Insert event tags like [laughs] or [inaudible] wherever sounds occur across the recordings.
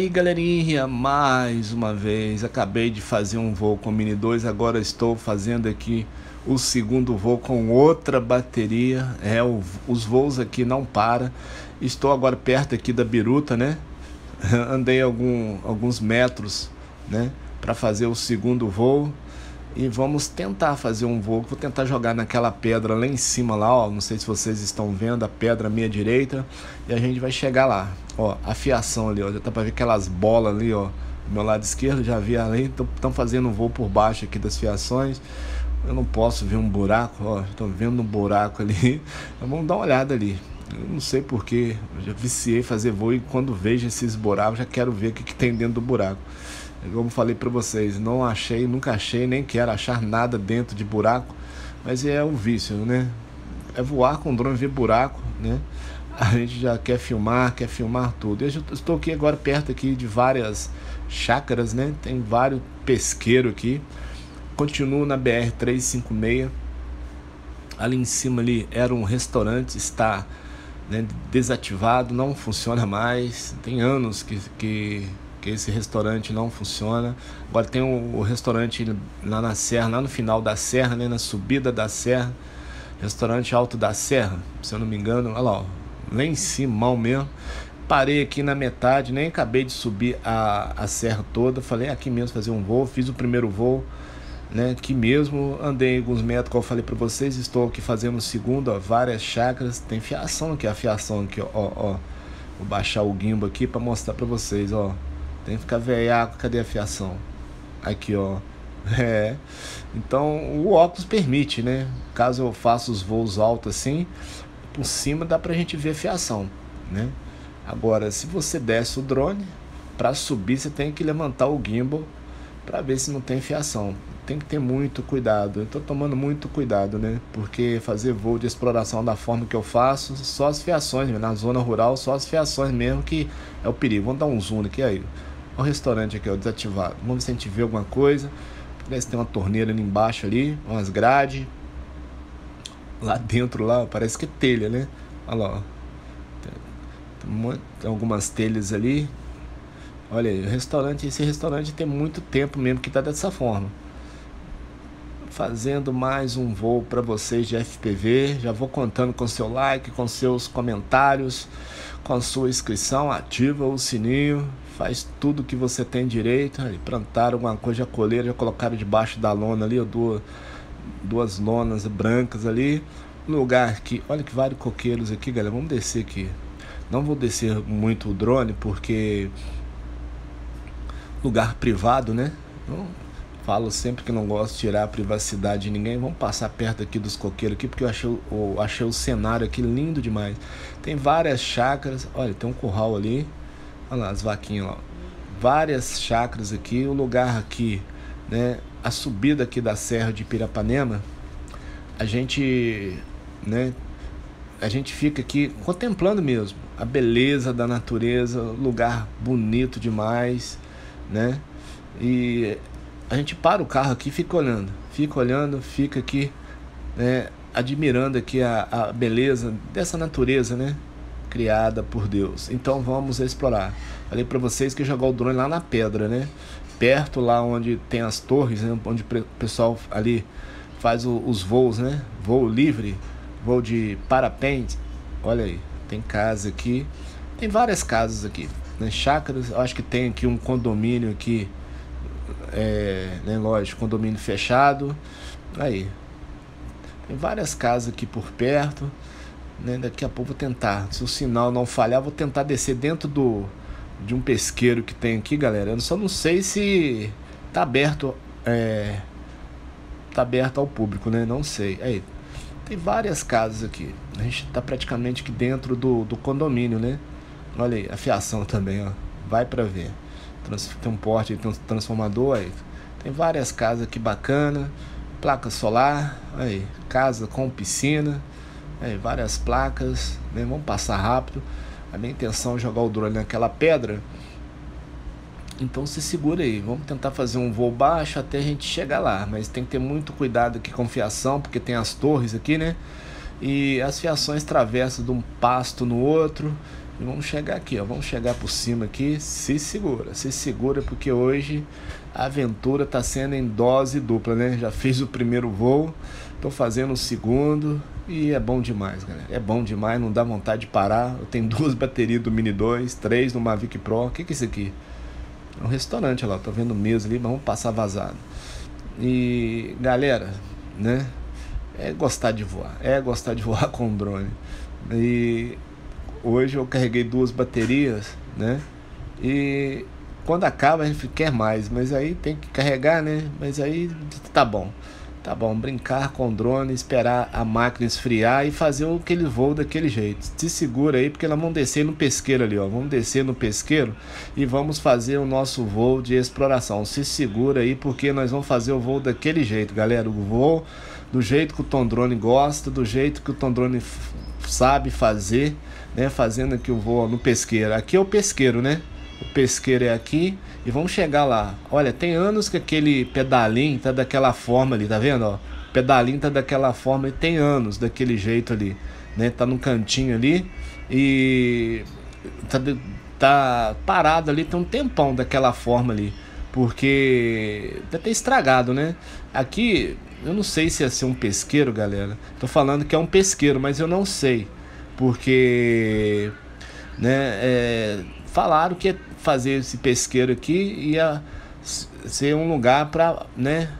aí, galerinha, mais uma vez, acabei de fazer um voo com o Mini 2, agora estou fazendo aqui o segundo voo com outra bateria. É, o, os voos aqui não param. Estou agora perto aqui da Biruta, né? [laughs] Andei algum, alguns metros, né, para fazer o segundo voo e vamos tentar fazer um voo. Vou tentar jogar naquela pedra lá em cima lá, ó. Não sei se vocês estão vendo a pedra à minha direita e a gente vai chegar lá. Ó, a fiação ali, ó, já tá para ver aquelas bolas ali, ó. Do meu lado esquerdo já vi ali, estão fazendo um voo por baixo aqui das fiações. Eu não posso ver um buraco, ó, estou vendo um buraco ali. [laughs] Então, vamos dar uma olhada ali. Eu não sei porquê, eu já viciei fazer voo e quando vejo esses buracos já quero ver o que, que tem dentro do buraco. Como falei para vocês, não achei, nunca achei, nem quero achar nada dentro de buraco, mas é o vício, né? É voar com drone ver buraco, né? A gente já quer filmar, quer filmar tudo. Eu estou aqui agora perto aqui de várias chácaras, né? Tem vários pesqueiros aqui. Continuo na BR 356. Ali em cima ali era um restaurante, está né, desativado, não funciona mais. Tem anos que, que que esse restaurante não funciona. Agora tem o, o, restaurante lá na Serra, lá no final da Serra, né, na subida da Serra, restaurante Alto da Serra, se eu não me engano, olha lá, ó, lá em cima, mesmo. Parei aqui na metade, nem acabei de subir a, a serra toda. Falei aqui mesmo fazer um voo, fiz o primeiro voo, né? Aqui mesmo, andei alguns metros, como eu falei para vocês, estou aqui fazendo o segundo, ó, várias chácaras. Tem fiação aqui, a fiação aqui, ó, ó. Vou baixar o gimbo aqui para mostrar para vocês, ó. Tem que ficar veiaco, cadê a fiação? Aqui, ó. [laughs] É. Então o óculos permite, né? Caso eu faça os voos altos assim, por cima dá pra gente ver a fiação, né? Agora, se você desce o drone, para subir você tem que levantar o gimbal para ver se não tem fiação. Tem que ter muito cuidado. Eu tô tomando muito cuidado, né? Porque fazer voo de exploração da forma que eu faço, só as fiações, na zona rural, só as fiações mesmo que é o perigo. Vamos dar um zoom aqui aí o restaurante aqui, ó, desativado. Vamos ver se a gente vê alguma coisa. Parece que tem uma torneira ali embaixo ali, umas grades. Lá dentro lá, parece que é telha, né? Olha lá, ó. Tem, tem algumas telhas ali. Olha aí, o restaurante, esse restaurante tem muito tempo mesmo que tá dessa forma. Fazendo mais um voo para vocês de FPV. Já vou contando com seu like, com seus comentários, com a sua inscrição. Ativa o sininho faz tudo que você tem direito. Aí plantaram alguma coisa, a coleira, já colocaram debaixo da lona ali, duas, duas lonas brancas ali. Lugar que, olha que vários coqueiros aqui, galera. Vamos descer aqui. Não vou descer muito o drone porque lugar privado, né? Não, falo sempre que não gosto de tirar a privacidade de ninguém. Vamos passar perto aqui dos coqueiros aqui porque eu achei, eu achei o cenário aqui lindo demais. Tem várias chácaras. Olha, tem um curral ali. Olha lá as vaquinhas lá. Várias chácaras aqui, o lugar aqui, né? A subida aqui da Serra de Pirapanema, a gente, né? A gente fica aqui contemplando mesmo a beleza da natureza, lugar bonito demais, né? E a gente para o carro aqui, fica olhando, fica olhando, fica aqui, né? Admirando aqui a, a beleza dessa natureza, né? criada por Deus. Então vamos explorar. Falei para vocês que jogar o drone lá na pedra, né? Perto lá onde tem as torres, né? onde o pessoal ali faz o, os voos, né? Voo livre, voo de parapente. Olha aí, tem casa aqui. Tem várias casas aqui, né? Chácaras, acho que tem aqui um condomínio aqui, é, né? Lógico, condomínio fechado. Aí, tem várias casas aqui por perto. Né? Daqui a pouco vou tentar. Se o sinal não falhar, vou tentar descer dentro do de um pesqueiro que tem aqui, galera. Eu só não sei se tá aberto é, tá aberto ao público, né? Não sei. Aí, tem várias casas aqui. A gente tá praticamente aqui dentro do, do condomínio, né? Olha aí, a fiação também, ó. Vai para ver. Tem um porte, tem um transformador aí. Tem várias casas aqui bacana. Placa solar, aí, casa com piscina é, várias placas, né? vamos passar rápido. A minha intenção é jogar o drone naquela pedra. Então se segura aí, vamos tentar fazer um voo baixo até a gente chegar lá, mas tem que ter muito cuidado aqui com fiação, porque tem as torres aqui, né? E as fiações atravessam de um pasto no outro, E vamos chegar aqui, ó. Vamos chegar por cima aqui. Se segura, se segura, porque hoje a aventura está sendo em dose dupla, né? Já fiz o primeiro voo, estou fazendo o segundo e é bom demais, galera. É bom demais, não dá vontade de parar. Eu tenho [laughs] duas baterias do Mini 2, três no Mavic Pro. O que, que é isso aqui? É um restaurante lá, tô vendo mesa ali, vamos passar vazado. E galera, né? É gostar de voar, é gostar de [laughs] voar com drone. E hoje eu carreguei duas baterias, né? E quando acaba a gente quer mais, mas aí tem que carregar, né? Mas aí tá bom. Tá bom, brincar com o drone, esperar a máquina esfriar e fazer aquele voo daquele jeito. Se segura aí, porque nós vamos descer no pesqueiro ali, ó. Vamos descer no pesqueiro e vamos fazer o nosso voo de exploração. Se segura aí, porque nós vamos fazer o voo daquele jeito, galera. O voo do jeito que o Tom Drone gosta, do jeito que o Tom Drone sabe fazer, né? Fazendo aqui o voo no pesqueiro. Aqui é o pesqueiro, né? O pesqueiro é aqui e vamos chegar lá. Olha, tem anos que aquele pedalinho tá daquela forma ali, tá vendo? Ó, o pedalinho tá daquela forma e tem anos daquele jeito ali, né? Tá no cantinho ali e tá, tá parado ali, tem um tempão daquela forma ali, porque deve ter estragado, né? Aqui, eu não sei se ia ser um pesqueiro, galera. Tô falando que é um pesqueiro, mas eu não sei, porque, né? É, falaram que fazer esse pesqueiro aqui ia ser um lugar para né,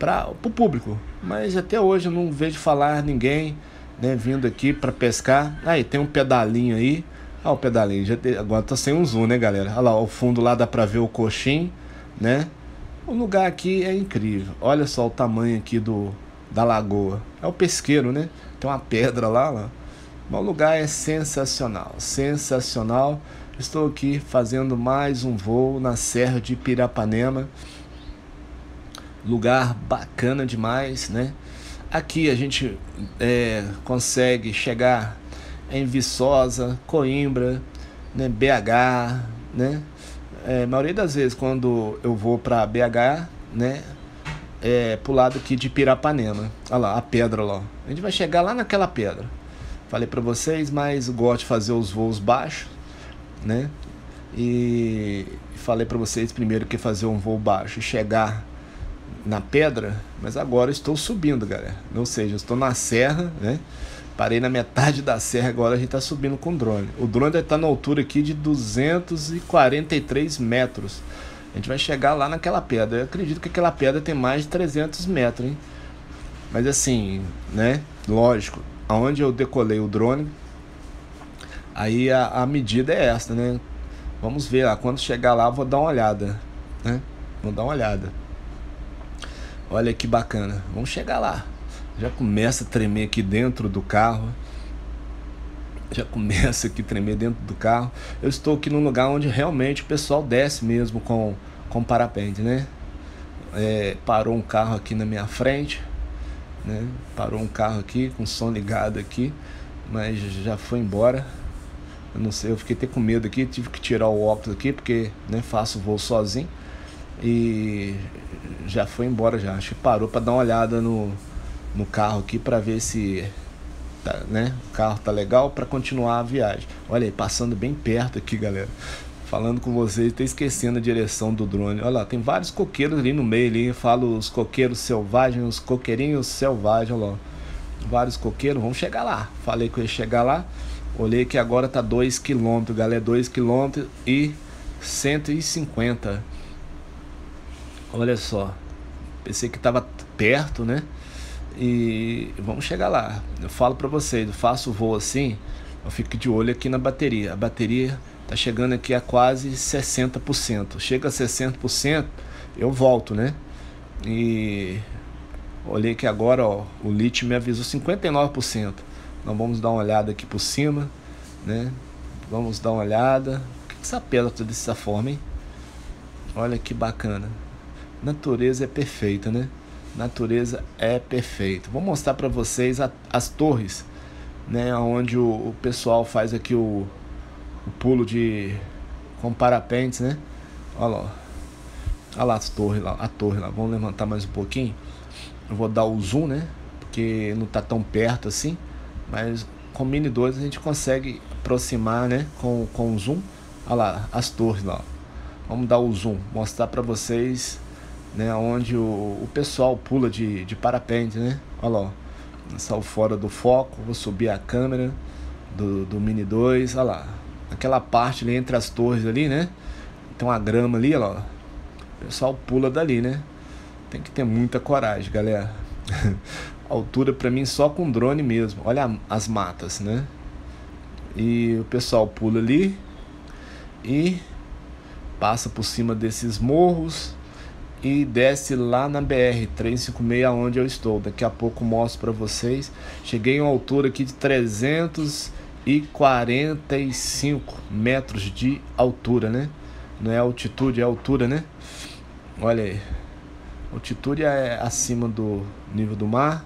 para o público. Mas até hoje eu não vejo falar ninguém né, vindo aqui para pescar. Aí tem um pedalinho aí. Olha o pedalinho, já agora tá sem um zoom, né, galera? Olha lá, ao fundo lá dá para ver o coxim, né? O lugar aqui é incrível. Olha só o tamanho aqui do da lagoa. É o pesqueiro, né? Tem uma pedra lá, lá. O lugar é sensacional, sensacional. Estou aqui fazendo mais um voo na Serra de Pirapanema. Lugar bacana demais, né? Aqui a gente é, consegue chegar em Viçosa, Coimbra, né, BH, né? É, a maioria das vezes quando eu vou para BH, né, é pro lado aqui de Pirapanema. Olha lá, a pedra lá. A gente vai chegar lá naquela pedra. Falei para vocês, mas gosto de fazer os voos baixos né? E falei para vocês primeiro que fazer um voo baixo e chegar na pedra, mas agora estou subindo, galera. Ou seja, estou na serra, né? Parei na metade da serra, agora a gente está subindo com o drone. O drone está na altura aqui de 243 metros. A gente vai chegar lá naquela pedra. Eu acredito que aquela pedra tem mais de 300 metros, hein? Mas assim, né? Lógico, aonde eu decolei o drone, Aí a, a medida é essa, né? Vamos ver lá, quando chegar lá vou dar uma olhada, né? Vou dar uma olhada. Olha que bacana. Vamos chegar lá. Já começa a tremer aqui dentro do carro. Já começa aqui a tremer dentro do carro. Eu estou aqui num lugar onde realmente o pessoal desce mesmo com, com parapente, né? É, parou um carro aqui na minha frente, né? Parou um carro aqui com som ligado aqui, mas já foi embora. Eu não sei, eu fiquei até com medo aqui, tive que tirar o óculos aqui, porque né, faço voo sozinho. E já foi embora já. Acho que parou para dar uma olhada no, no carro aqui para ver se tá, né, o carro tá legal para continuar a viagem. Olha aí, passando bem perto aqui, galera. Falando com vocês, tô esquecendo a direção do drone. Olha lá, tem vários coqueiros ali no meio ali. Falo os coqueiros selvagens, os coqueirinhos selvagens, olha lá. Vários coqueiros, vamos chegar lá. Falei que eu ia chegar lá. Olhei que agora tá 2 km, galera, 2 km e 150. Olha só. Pensei que tava perto, né? E vamos chegar lá. Eu falo para vocês, eu faço voo assim, eu fico de olho aqui na bateria. A bateria tá chegando aqui a quase 60%. Chega a 60%, eu volto, né? E olhei que agora, ó, o lítio me avisou 59%. Nós vamos dar uma olhada aqui por cima, né? Vamos dar uma olhada. Por que essa pedra tá dessa forma, hein? Olha que bacana. Natureza é perfeita, né? Natureza é perfeita. Vou mostrar para vocês a, as torres, né? Onde o, o pessoal faz aqui o, o, pulo de com parapentes, né? Olha lá, olha lá as torres lá, a torre lá. Vamos levantar mais um pouquinho. Eu vou dar o zoom, né? Porque não tá tão perto assim. Mas com Mini 2 a gente consegue aproximar, né? Com, com o zoom. Olha lá, as torres lá. Vamos dar o zoom, mostrar para vocês, né? Onde o, o pessoal pula de, de parapente, né? Olha lá. Saiu fora do foco, vou subir a câmera do, do Mini 2, olha lá. Aquela parte ali entre as torres ali, né? Tem uma grama ali, lá. O pessoal pula dali, né? Tem que ter muita coragem, galera. [laughs] Altura para mim só com drone mesmo. Olha as matas, né? E o pessoal pula ali e passa por cima desses morros e desce lá na BR 356 onde eu estou. Daqui a pouco mostro para vocês. Cheguei em uma altura aqui de 345 metros de altura, né? Não é altitude, é altura, né? Olha aí. Altitude é acima do nível do mar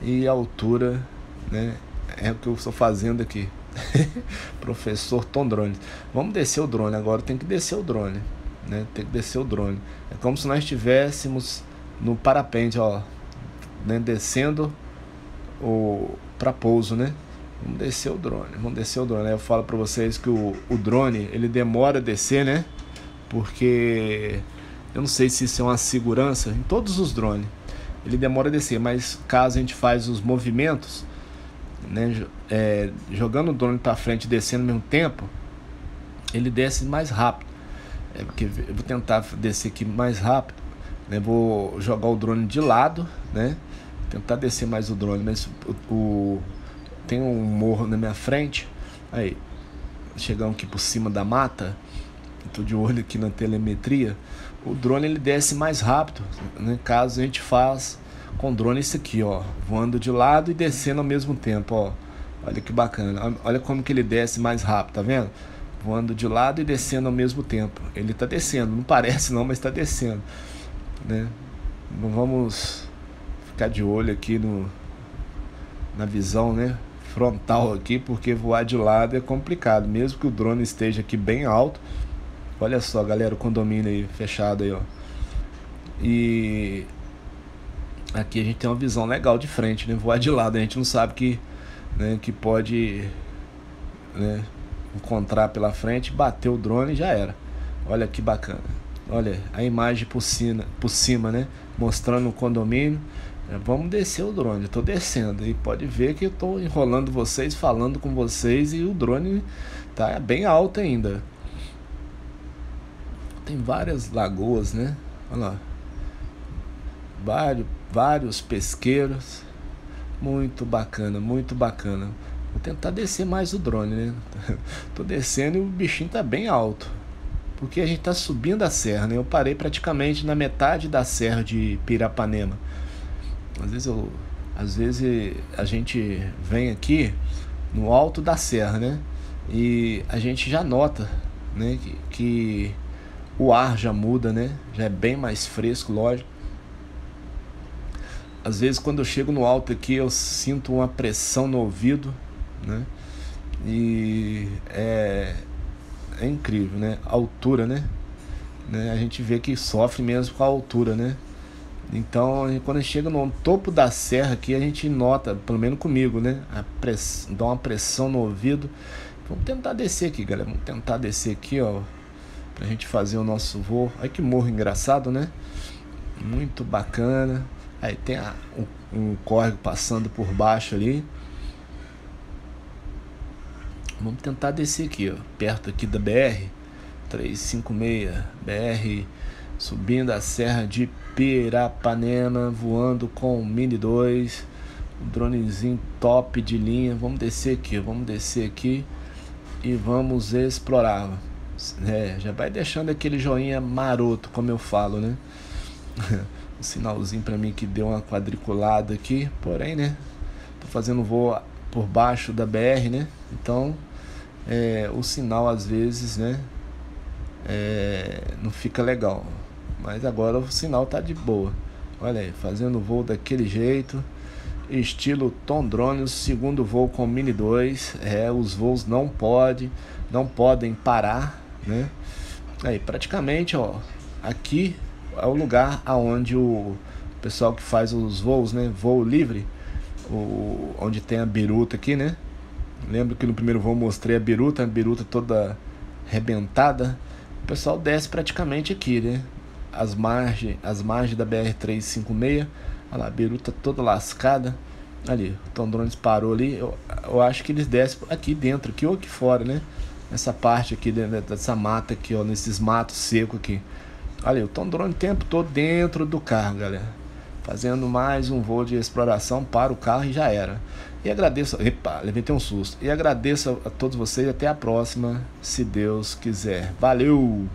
e altura, né? É o que eu estou fazendo aqui. [laughs] Professor Tom Drone. Vamos descer o drone agora, tem que descer o drone, né? Tem que descer o drone. É como se nós estivéssemos no parapente, ó, né? descendo o para pouso, né? Vamos descer o drone, vamos descer o drone. Aí eu falo para vocês que o, o drone, ele demora a descer, né? Porque eu não sei se isso é uma segurança em todos os drones. Ele demora a descer, mas caso a gente faz os movimentos, né, é, jogando o drone para frente e descendo ao mesmo tempo, ele desce mais rápido. É, porque eu vou tentar descer aqui mais rápido. Né, vou jogar o drone de lado, né? Tentar descer mais o drone, mas o, o tem um morro na minha frente. Aí, chegamos aqui por cima da mata. Estou de olho aqui na telemetria o drone ele desce mais rápido, né? caso a gente faz com drone isso aqui, ó, voando de lado e descendo ao mesmo tempo, ó. Olha que bacana. Olha como que ele desce mais rápido, tá vendo? Voando de lado e descendo ao mesmo tempo. Ele tá descendo, não parece não, mas está descendo, né? Vamos ficar de olho aqui no na visão, né? Frontal aqui, porque voar de lado é complicado, mesmo que o drone esteja aqui bem alto Olha só, galera, o condomínio aí fechado aí, ó. E aqui a gente tem uma visão legal de frente, né? Voar de lado, a gente não sabe que, né, que pode né, encontrar pela frente, bater o drone e já era. Olha que bacana. Olha a imagem por cima, por cima né? Mostrando o condomínio. É, vamos descer o drone. Tô descendo e pode ver que tô enrolando vocês, falando com vocês e o drone tá bem alto ainda tem várias lagoas, né? Olha lá. Vários, vários pesqueiros. Muito bacana, muito bacana. Vou tentar descer mais o drone, né? [laughs] Tô descendo e o bichinho tá bem alto. Porque a gente tá subindo a serra, né? Eu parei praticamente na metade da serra de Pirapanema. Às vezes eu, às vezes a gente vem aqui no alto da serra, né? E a gente já nota, né, que, que o ar já muda, né? Já é bem mais fresco, lógico. Às vezes quando eu chego no alto aqui eu sinto uma pressão no ouvido, né? E é, é incrível, né? A altura, né? né? A gente vê que sofre mesmo com a altura, né? Então, quando a gente chega no topo da serra aqui, a gente nota, pelo menos comigo, né? Press... Dá uma pressão no ouvido. Vamos tentar descer aqui, galera. Vamos tentar descer aqui, ó pra gente fazer o nosso voo. Olha que morro engraçado, né? Muito bacana. Aí tem a, um, um córrego passando por baixo ali. Vamos tentar descer aqui, ó, perto aqui da BR 356, BR subindo a serra de Pirapanema, voando com o Mini 2, um dronezinho top de linha. Vamos descer aqui, vamos descer aqui e vamos explorar. É, já vai deixando aquele joinha maroto, como eu falo, né? [laughs] um sinalzinho para mim que deu uma quadriculada aqui, porém, né? Tô fazendo voo por baixo da BR, né? Então, é, o sinal às vezes, né? É, não fica legal. Mas agora o sinal tá de boa. Olha aí, fazendo voo daquele jeito. Estilo Tom Drone, o segundo voo com Mini 2. É, os voos não pode, não podem parar né? Aí, praticamente, ó, aqui é o lugar aonde o pessoal que faz os voos, né, voo livre, o, onde tem a biruta aqui, né? Lembro que no primeiro voo mostrei a biruta, a biruta toda arrebentada. O pessoal desce praticamente aqui, né? As margens, as margens da BR-356. Olha lá, a biruta toda lascada. Ali, o Tom parou ali. Eu, eu acho que eles descem aqui dentro, aqui ou aqui fora, né? Essa parte aqui dessa mata aqui, ó, nesses matos secos aqui. Olha, o Tom Drone o tempo todo dentro do carro, galera. Fazendo mais um voo de exploração para o carro e já era. E agradeço. Epa, levantei um susto. E agradeço a todos vocês. Até a próxima, se Deus quiser. Valeu!